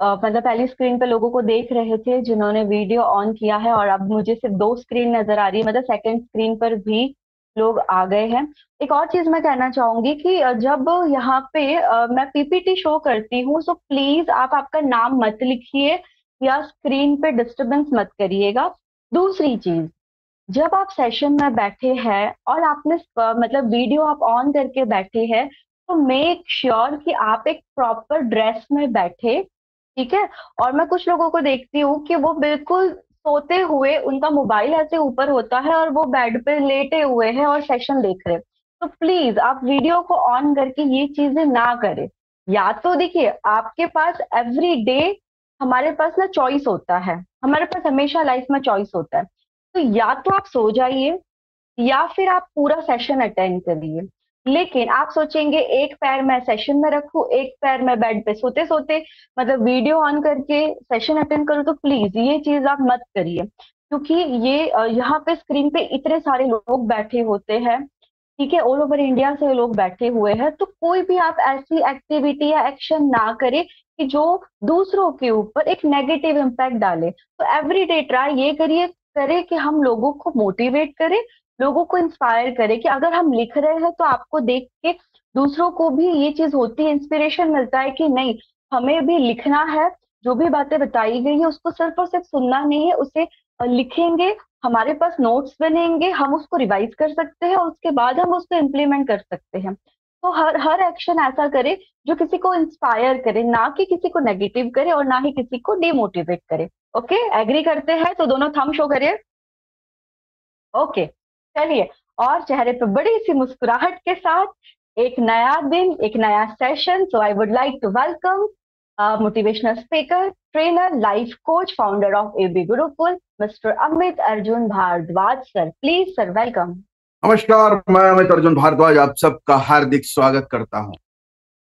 मतलब पहली स्क्रीन पे लोगों को देख रहे थे, जिन्होंने वीडियो ऑन किया है और अब मुझे सिर्फ़ दो स्क्रीन नज़र आ रही है। मतलब सेकंड स्क्रीन पर भी लोग आ गए हैं। एक और चीज़ मैं कहना चाहूँगी कि जब यहाँ पे मैं पीपीटी शो करती हूँ सो प्लीज़ आप आपका नाम मत लिखिए या स्क्रीन पे डिस्टरबेंस मत करिएगा। दूसरी चीज़, जब आप सेशन में बैठे हैं और आपने मतलब वीडियो आप ऑन करके बैठे हैं तो मेक श्योर sure कि आप एक प्रॉपर ड्रेस में बैठे ठीक है? और मैं कुछ लोगों को देखती हूँ कि वो बिल्कुल सोते हुए, उनका मोबाइल ऐसे ऊपर होता है और वो बेड पे लेटे हुए हैं और सेशन देख रहे हैं। तो प्लीज़, आप वीडियो को ऑन करके ये चीज़ें ना करें। या तो देखिए, आपके पास एवरी डे हमारे पास ना चॉइस होता है। हमारे पास हमेशा लाइफ में चॉइस होता है। तो या तो आप सो जाइए या फिर आप पूरा सेशन अटेंड करिए। लेकिन आप सोचेंगे, एक पैर मैं सेशन में रखू, एक पैर मैं बेड पे सोते सोते मतलब वीडियो ऑन करके सेशन अटेंड करूँ तो प्लीज़ ये चीज़ आप मत करिए। क्योंकि ये यहाँ पे स्क्रीन पे इतने सारे लोग बैठे होते हैं, ठीक है ऑल ओवर इंडिया से लोग बैठे हुए हैं तो कोई भी आप ऐसी एक्टिविटी या एक्शन ना करे कि जो दूसरों के ऊपर एक नेगेटिव इम्पैक्ट डाले। तो एवरी डे ट्राई ये करिए, करे कि हम लोगों को मोटिवेट करें लोगों को इंस्पायर करे कि अगर हम लिख रहे हैं तो आपको देख के दूसरों को भी ये चीज़ होती है इंस्पिरेशन मिलता है कि नहीं, हमें भी लिखना है, जो भी बातें बताई गई है, उसको सिर्फ़ और सिर्फ़ सुनना नहीं है, उसे लिखेंगे, हमारे पास नोट्स बनेंगे, हम उसको रिवाइज कर सकते हैं और उसके बाद हम उसको इम्प्लीमेंट कर सकते हैं। तो हर हर एक्शन ऐसा करे जो किसी को इंस्पायर करे, ना कि किसी को नेगेटिव करे और ना ही किसी को डिमोटिवेट करे। ओके एग्री करते हैं? तो दोनों थम शो करिए। ओके चलिए और चेहरे पर बड़ी सी मुस्कुराहट के साथ एक नया दिन, एक नया session so I would like to welcome motivational speaker trainer life coach founder of AB Gurukul mister Amit Arjun Bhardwaj sir please sir welcome नमस्कार, मैं अमित अर्जुन भारद्वाज, आप सबका हार्दिक स्वागत करता हूँ।